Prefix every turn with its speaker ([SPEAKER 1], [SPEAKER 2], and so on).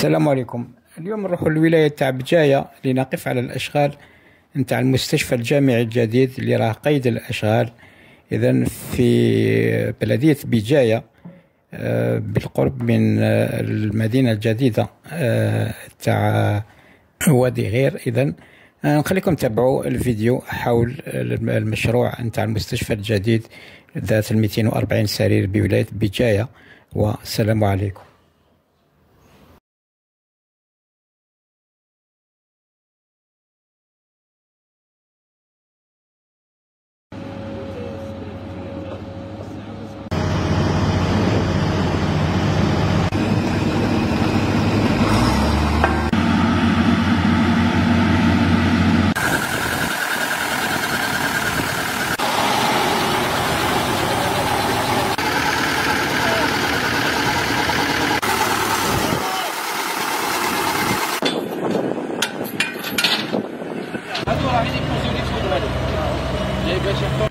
[SPEAKER 1] السلام عليكم. اليوم نروح للولاية تاع بجاية لنقف على الأشغال نتاع المستشفى الجامعي الجديد اللي راه قيد الأشغال. إذا في بلدية بجاية آه، بالقرب من آه، المدينة الجديدة آه، تاع وادي غير. إذا نخليكم تتابعوا الفيديو حول المشروع نتاع المستشفى الجديد ذات ال 240 سرير بولاية بجاية. والسلام عليكم. chega, já tô